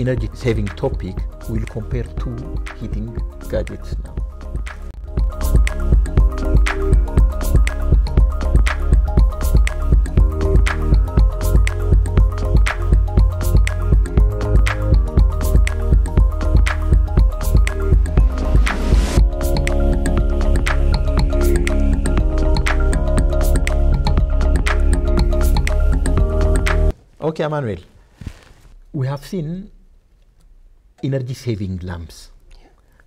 energy saving topic, we'll compare two heating gadgets now. Okay, Emmanuel. We have seen energy saving lamps.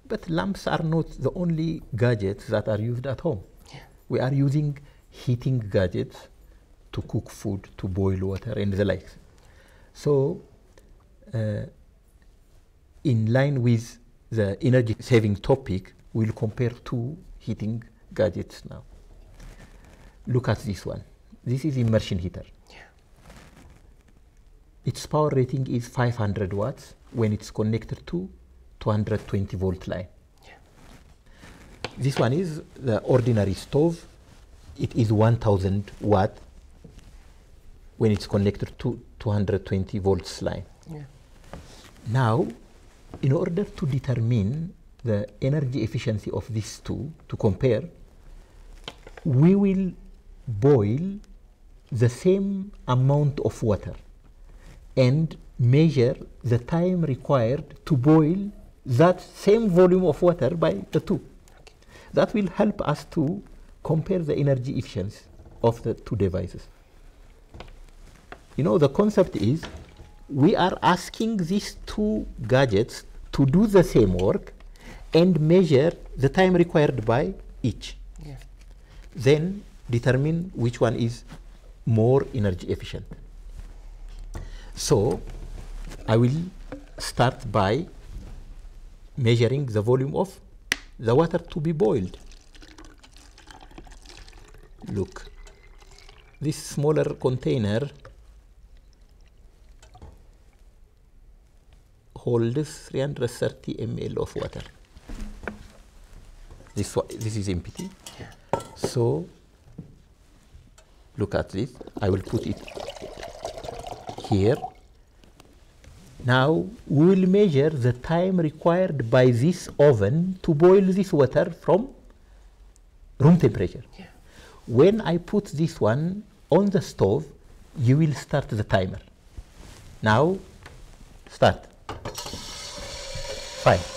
But lamps are not the only gadgets that are used at home. We are using heating gadgets to cook food, to boil water, and the likes. So, uh, in line with the energy saving topic, we'll compare two heating gadgets now. Look at this one. This is immersion heater. Its power rating is 500 watts when it's connected to 220 volt line. This one is the ordinary stove. It is 1000 watt when it's connected to 220 volts line. Yeah. Now, in order to determine the energy efficiency of these two to compare, we will boil the same amount of water and measure the time required to boil that same volume of water by the two. That will help us to compare the energy efficiency of the two devices. You know, the concept is we are asking these two gadgets to do the same work and measure the time required by each. Yeah. Then determine which one is more energy efficient. So I will start by measuring the volume of the water to be boiled. Look, this smaller container holds 330 ml of water. This, this is empty. So look at this. I will put it here. Now we will measure the time required by this oven to boil this water from room temperature. Yeah. When I put this one on the stove, you will start the timer. Now, start. Fine.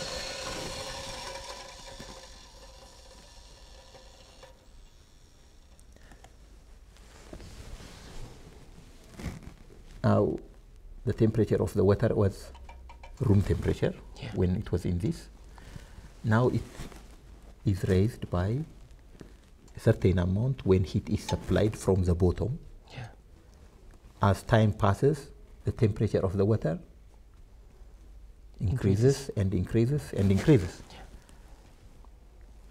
Now, the temperature of the water was room temperature Yeah. when it was in this. Now it is raised by a certain amount when heat is supplied from the bottom. Yeah. As time passes, the temperature of the water increases and increases and increases. Yeah.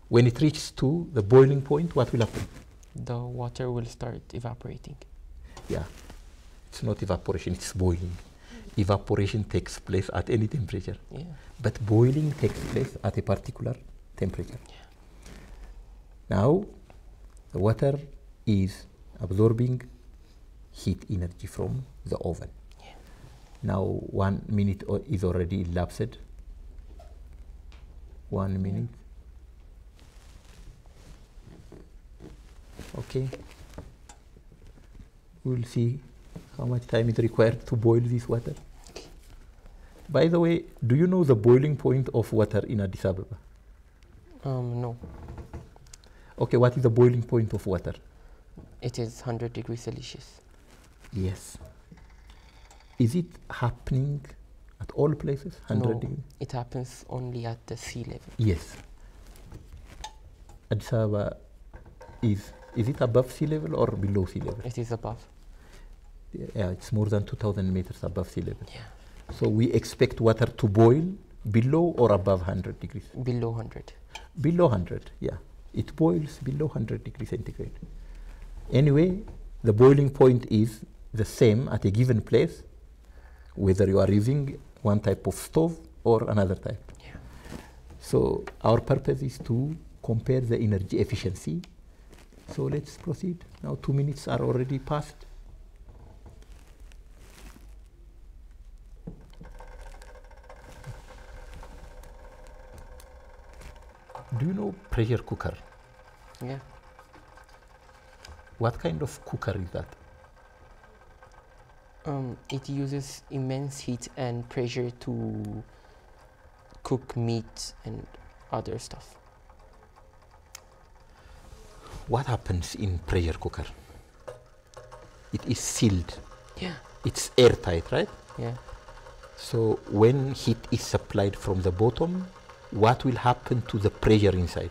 When it reaches to the boiling point, what will happen? The water will start evaporating. Yeah, it's not evaporation, it's boiling. Evaporation takes place at any temperature, Yeah. but boiling takes place at a particular temperature. Now, the water is absorbing heat energy from the oven. Yeah. Now, one minute is already elapsed. One minute. Okay. We'll see how much time is required to boil this water. By the way, do you know the boiling point of water in Addis Ababa? Um, no, Okay, what is the boiling point of water? it is 100 degrees Celsius. Yes. Is it happening at all places? 100 no, degree? it happens only at the sea level. Yes. Addis Ababa is is it above sea level or below sea level? It is above. Yeah, it's more than 2,000 meters above sea level. Yeah. So we expect water to boil below or above 100 degrees. Below 100. Below 100, yeah. It boils below 100 degrees centigrade. Anyway, the boiling point is the same at a given place, whether you are using one type of stove or another type. Yeah. So our purpose is to compare the energy efficiency. So let's proceed. Now two minutes are already passed. Do you know pressure cooker? Yeah. What kind of cooker is that? Um, it uses immense heat and pressure to cook meat and other stuff. What happens in pressure cooker? It is sealed. Yeah. It's airtight, right? Yeah. So when heat is supplied from the bottom, what will happen to the pressure inside?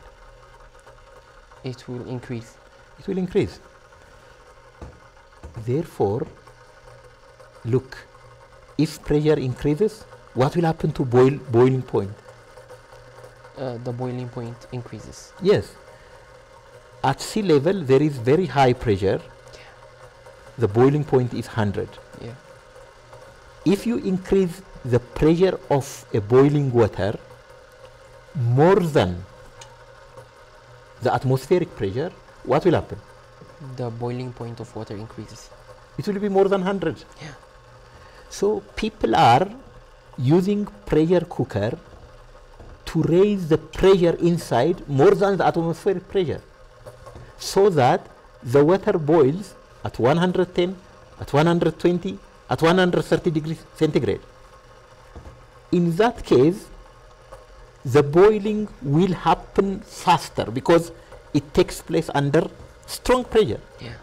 It will increase. It will increase. Therefore, look, if pressure increases, what will happen to boil, boiling point? Uh, the boiling point increases. Yes. At sea level, there is very high pressure. The boiling point is 100. Yeah. If you increase the pressure of a boiling water more than the atmospheric pressure, what will happen? The boiling point of water increases. It will be more than 100. Yeah. So people are using pressure cooker to raise the pressure inside more than the atmospheric pressure so that the water boils at 110, at 120, at 130 degrees centigrade. In that case, the boiling will happen faster because it takes place under strong pressure. Yeah.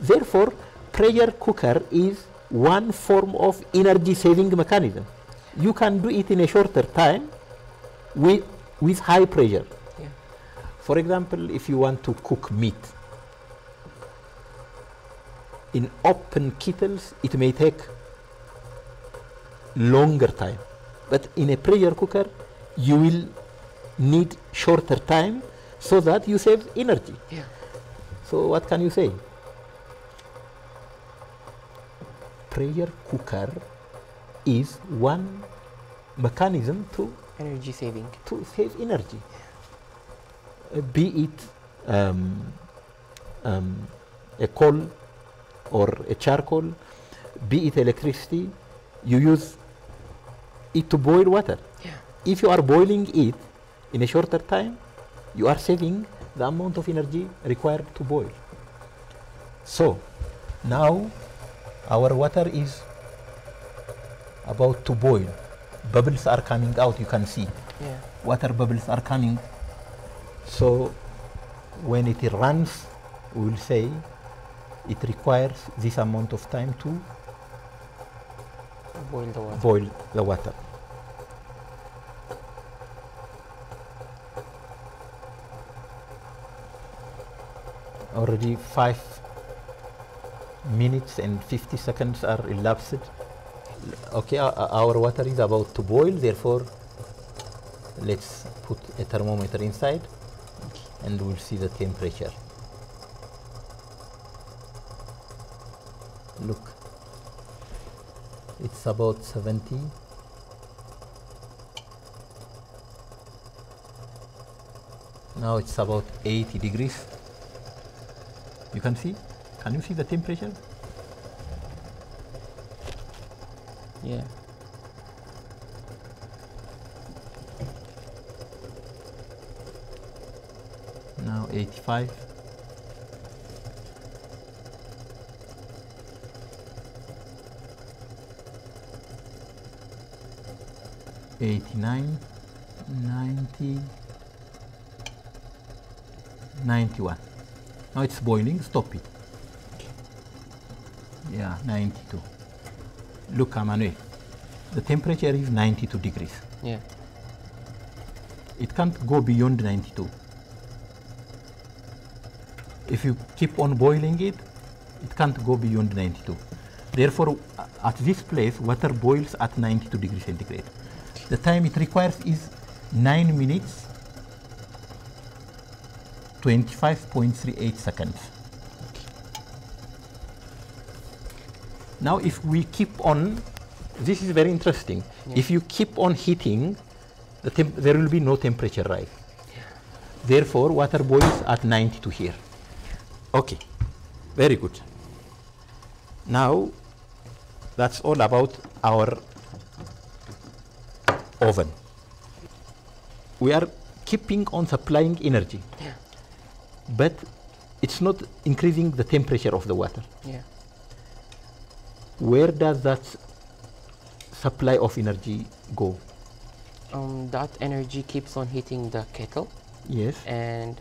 Therefore, pressure cooker is one form of energy saving mechanism. You can do it in a shorter time with, with high pressure. Yeah. For example, if you want to cook meat, in open kettles, it may take longer time. But in a pressure cooker, you will need shorter time so that you save energy. Yeah. So what can you say? Pressure cooker is one mechanism to, Energy saving. to save energy. Uh, be it um, um, a coal or a charcoal, be it electricity, you use it to boil water. Yeah. If you are boiling it in a shorter time, you are saving the amount of energy required to boil. So now our water is about to boil. Bubbles are coming out, you can see. Yeah. Water bubbles are coming. So when it runs, we will say it requires this amount of time to Boil the water. boil the water. Already five minutes and 50 seconds are elapsed. Okay, our, our water is about to boil, therefore let's put a thermometer inside and we'll see the temperature. Look, it's about 70 now it's about 80 degrees you can see can you see the temperature? Yeah. now 85 89 90 91 now it's boiling. Stop it. Yeah 92 look Emmanuel the temperature is 92 degrees. Yeah. it can't go beyond 92 if you keep on boiling it it can't go beyond 92 therefore at this place water boils at 92 degrees centigrade. The time it requires is 9 minutes 25.38 seconds. Now if we keep on this is very interesting. Yeah. if you keep on heating the temp- there will be no temperature rise. Therefore water boils at 92 here. Okay very good. Now that's all about our oven. We are keeping on supplying energy, Yeah. But it's not increasing the temperature of the water. Yeah. Where does that supply of energy go? Um, that energy keeps on heating the kettle, Yes. and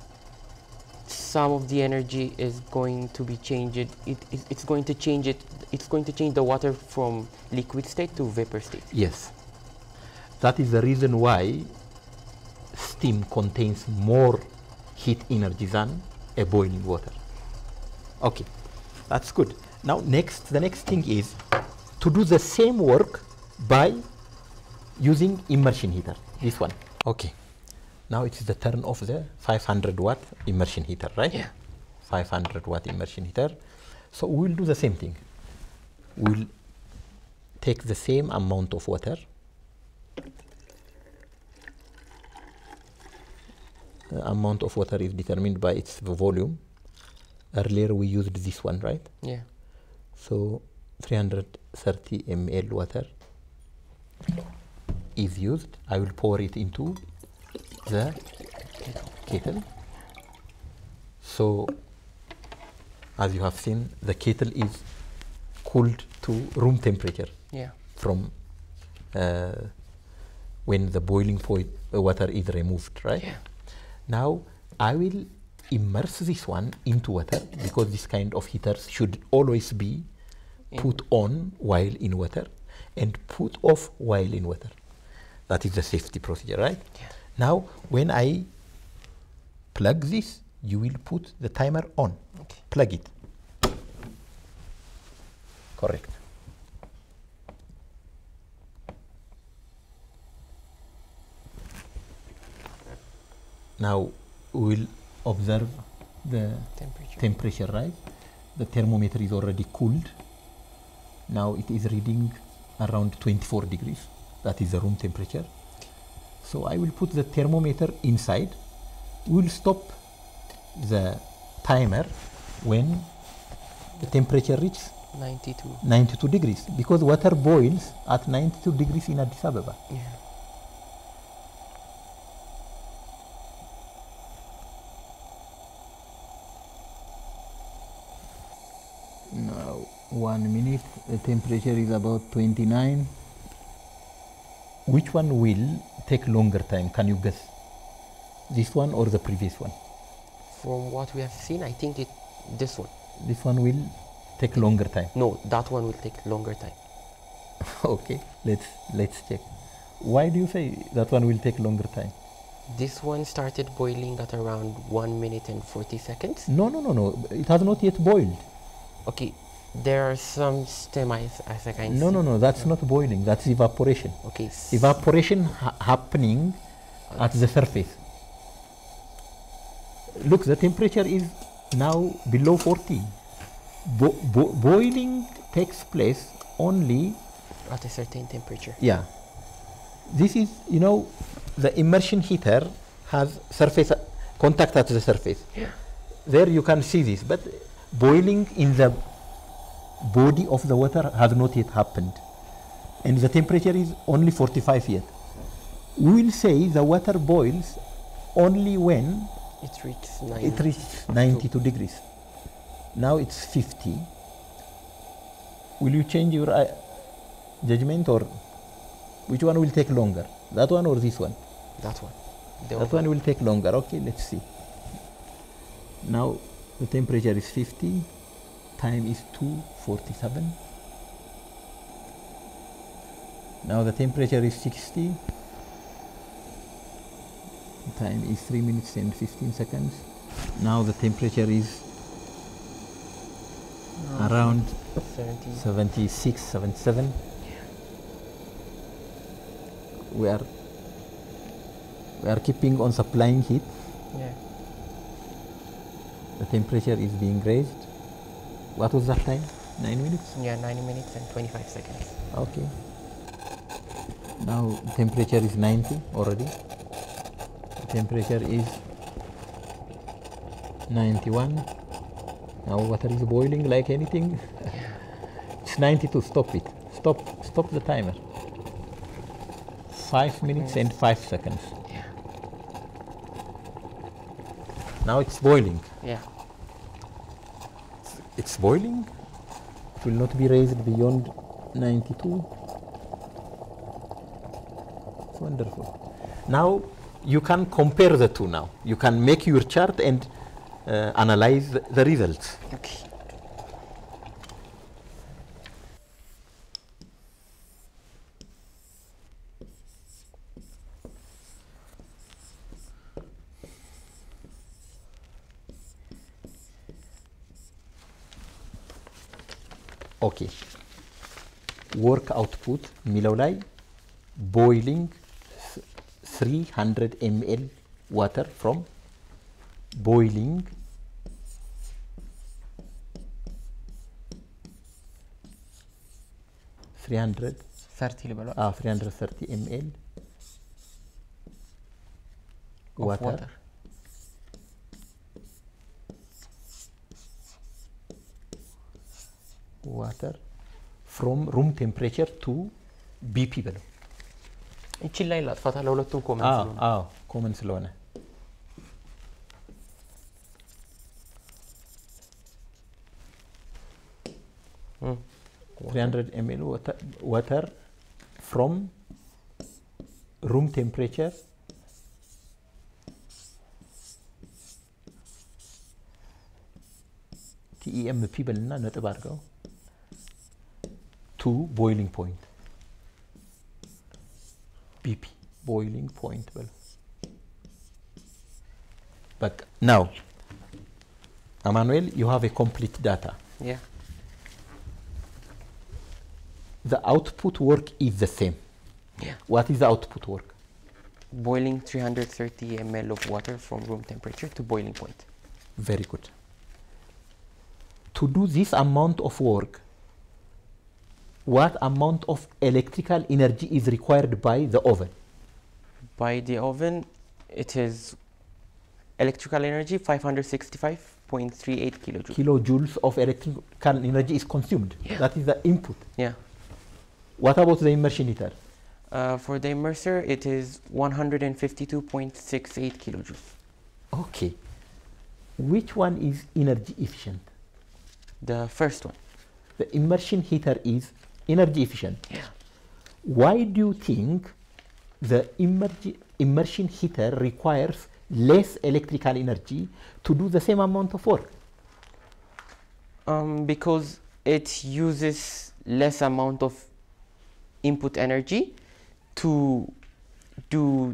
some of the energy is going to be changed. It, it, it's going to change it. It's going to change the water from liquid state to vapor state. Yes. That is the reason why steam contains more heat energy than a boiling water. Okay, that's good. Now next, the next thing is to do the same work by using immersion heater, this one. Okay, now it is the turn of the 500 watt immersion heater, right? Yeah. 500 watt immersion heater. So we will do the same thing. We'll take the same amount of water. The amount of water is determined by its volume. Earlier we used this one, right? Yeah. So 330 ml water is used. I will pour it into the kettle. So as you have seen, the kettle is cooled to room temperature Yeah. from uh, when the boiling point uh, water is removed, right? Yeah. Now I will immerse this one into water because this kind of heaters should always be put on while in water and put off while in water. That is the safety procedure, right? Yeah. Now when I plug this, you will put the timer on. Okay. Plug it. Correct. Now we will observe the Temperature. temperature rise. The thermometer is already cooled. Now it is reading around 24 degrees. That is the room temperature. So I will put the thermometer inside. We will stop the timer when the temperature reaches 92. 92 degrees because water boils at 92 degrees in Addis Ababa. Yeah. Now, one minute, the temperature is about 29. Which one will take longer time? Can you guess? This one or the previous one? From what we have seen, I think it this one. This one will take longer time. No, that one will take longer time. okay, let's let's check. Why do you say that one will take longer time? This one started boiling at around 1 minute and 40 seconds. No, no, no, no. It has not yet boiled. Okay, there are some stem as, as I can No, see. no, no. That's not boiling. That's evaporation. Okay, Evaporation ha- happening at the surface. Look, the temperature is now below 40. Bo- bo- boiling takes place only, at a certain temperature. yeah. This is, you know, the immersion heater has surface contact at the surface. Yeah. There you can see this, but boiling in the body of the water has not yet happened. And the temperature is only 45 yet. We will say the water boils only when It reaches 9. it reaches 92 degrees. Now it's 50. Will you change your uh, judgment or which one will take longer? That one or this one? That one. The That one will take longer. Okay, let's see. Now the temperature is 50, time is 247. Now the temperature is 60, time is 3 minutes and 15 seconds. Now the temperature is oh, around 70. 76, 77. We are we are keeping on supplying heat. Yeah. The temperature is being raised. What was that time? Nine minutes. Yeah, 90 minutes and 25 seconds. Okay. Now temperature is 90 already. Temperature is 91. Now water is boiling like anything. it's 92. Stop it. Stop. Stop the timer. Five minutes and five seconds. Yeah. Now it's boiling. Yeah. It's boiling. It will not be raised beyond 92. It's wonderful. Now you can compare the two now. You can make your chart and uh, analyze the, the results. Okay. ኦኬ ወርክ አውትፑት የሚለው ላይ ቦይሊንግ 300 ኤምኤል ዋተር ፍሮም ቦይሊንግ ትሪ ሀንድረድ ሰርቲ ልበሏል። አዎ 330 ኤምኤል of ዋተር ዋተር ፍሮም ሩም ቴምፕሬቸር ቱ ቢፒ ብለው እችን ላይ ላጥፋታ ለሁለቱም ኮመን ስለሆነ። ኮመን ኤምኤል ዋተር ፍሮም ሩም ቴምፕሬቸር ቲኢኤምፒ በልና ነጥብ አድርገው to boiling point. BP, boiling point well. But now, Emmanuel, you have a complete data. Yeah. The output work is the same. Yeah. What is the output work? Boiling 330 ml of water from room temperature to boiling point. Very good. To do this amount of work, what amount of electrical energy is required by the oven? By the oven, it is electrical energy 565.38 kilojoules. Kilojoules of electrical energy is consumed. Yeah. That is the input. yeah. What about the immersion heater? Uh, for the immerser, it is 152.68 kilojoules. Okay. Which one is energy efficient? The first one. The immersion heater is energy efficient. Yeah. Why do you think the immersion heater requires less electrical energy to do the same amount of work? Um, because it uses less amount of input energy to do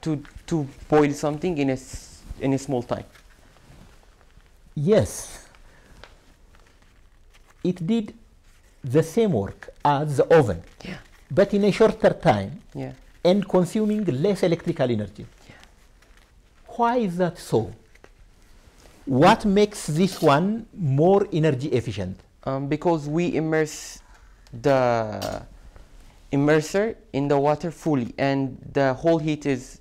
to to boil something in a in a small time. Yes. It did the same work as the oven, Yeah. but in a shorter time Yeah. and consuming less electrical energy. Yeah. Why is that so? What makes this one more energy efficient? Um, because we immerse the immerser in the water fully, and the whole heat is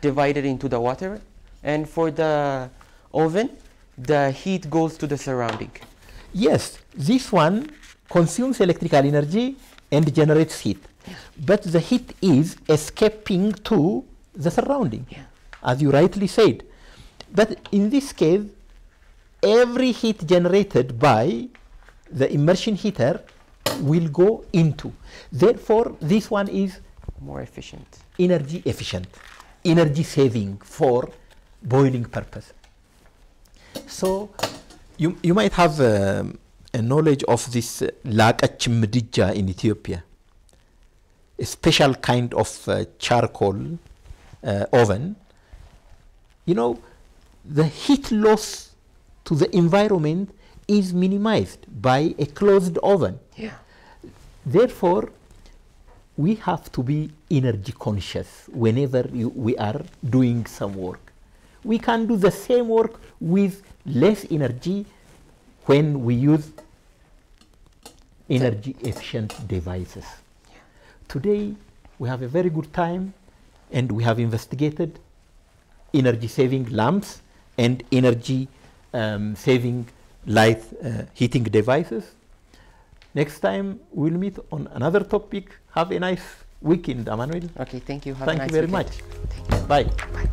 divided into the water. And for the oven, the heat goes to the surrounding. Yes, this one consumes electrical energy and generates heat. But the heat is escaping to the surrounding, Yeah. as you rightly said. But in this case, every heat generated by the immersion heater will go into. Therefore, this one is More efficient. energy efficient, energy saving for boiling purpose. So you, you might have um, a knowledge of this Lakech uh, in Ethiopia, a special kind of uh, charcoal uh, oven, you know, the heat loss to the environment is minimized by a closed oven. Yeah. Therefore, we have to be energy conscious whenever you, we are doing some work. We can do the same work with less energy when we use energy efficient devices. Today, we have a very good time and we have investigated energy saving lamps and energy um, saving light uh, heating devices. Next time we'll meet on another topic. Have a nice weekend, Emmanuel. Okay, thank you. Have a Thank nice you very weekend. much. Bye. Bye.